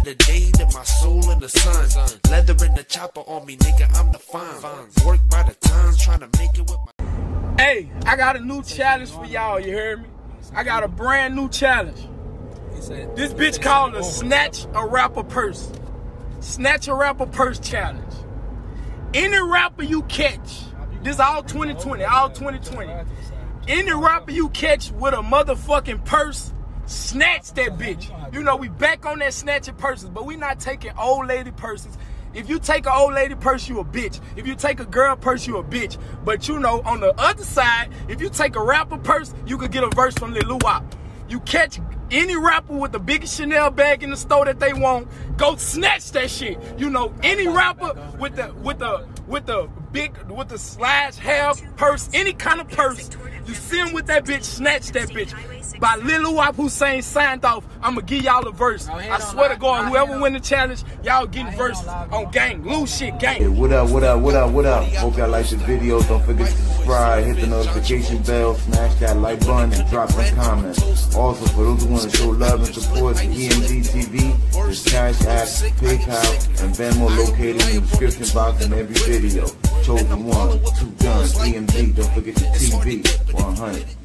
of the day, then my soul in the sun. Leather in the chopper on me, nigga, I'm the fine. Work by the time, trying to make it with my. Hey, I got a new challenge for y'all, you hear me? I got a brand new challenge. This bitch called a snatch a rapper purse. Snatch a rapper purse challenge. Any rapper you catch, this all 2020, all 2020. Any rapper you catch with a motherfucking purse, snatch that bitch. You know, we back on that snatching purses, but we not taking old lady purses. If you take an old lady purse, you a bitch. If you take a girl purse, you a bitch. But you know, on the other side, if you take a rapper purse, you could get a verse from Lil Wop. You catch any rapper with the biggest Chanel bag in the store that they want, go snatch that shit. You know, any rapper with the with the with the big with the slash half purse, any kind of purse, you see him with that bitch, snatch that bitch. By Lil Wop Hussein signed off, I'ma give y'all a verse. I swear to God, whoever win the challenge, y'all getting verses on gang, loose shit Hey, gang. what up, what up, what up, what up? Hope y'all like this video. Don't forget to subscribe, hit the notification bell, smash that like button, and drop some comments. Also, for those who want to show love and support to EmZ TV, there's Cash App, PayPal, and Venmo located in the description box in every video. Chosen one, two guns, EmZ, don't forget the TV, 100.